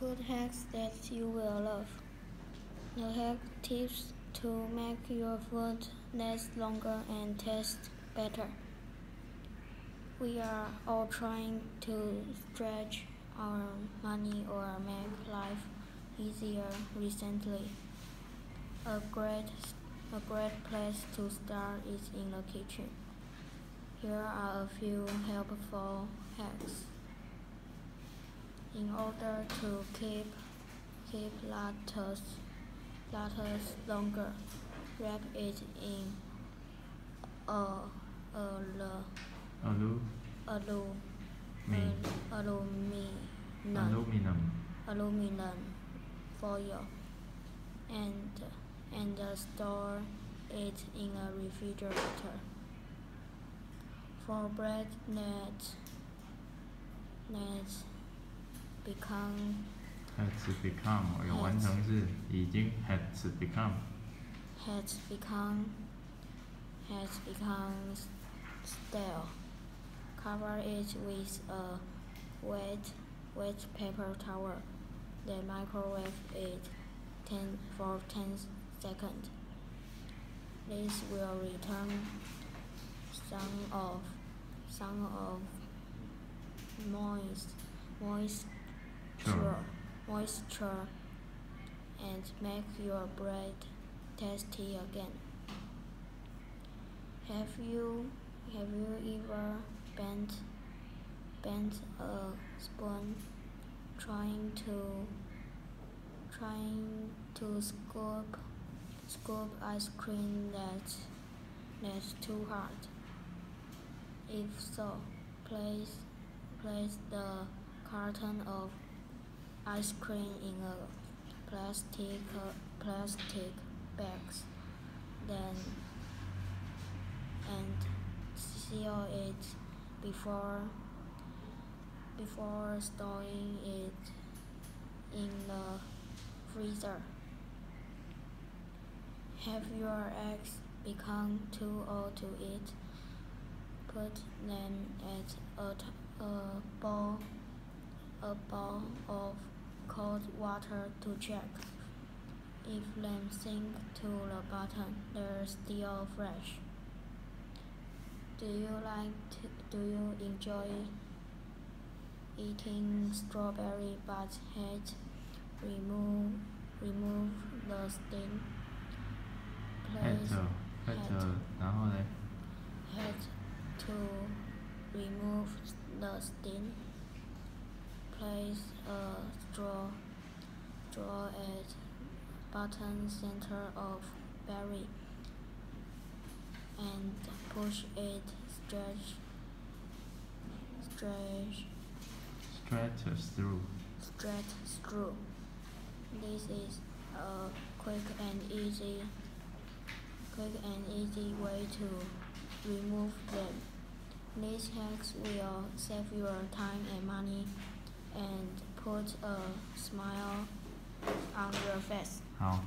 Food hacks that you will love. The hack tips to make your food last longer and taste better. We are all trying to stretch our money or make life easier recently. A great, a great place to start is in the kitchen. Here are a few helpful hacks in order to keep keep lettuce letters longer. Wrap it in a a aluminum aluminum aluminum foil and and store it in a refrigerator. For bread net net become has become 有完成式，已经 has become has become has become stale. Cover it with a wet wet paper towel. Then microwave it 10 for 10 seconds. This will return some of some of moist moisture moisture and make your bread tasty again. Have you have you ever bent bent a spoon trying to trying to scoop scoop ice cream that that's too hard? If so, place place the carton of ice cream in a plastic plastic bags, then and seal it before before storing it in the freezer. Have your eggs become too old to eat? Put them at a, a bowl a bowl of cold water to check. If they sink to the bottom, they're still fresh. Do you like to, do you enjoy eating strawberry but hate remove remove the stem. Please head. hate to remove the stain. Place a straw straw at bottom center of berry and push it stretch stretch stretches through stretch through. This is a quick and easy quick and easy way to remove them. These hacks will save your time and money and put a smile on your face. 好。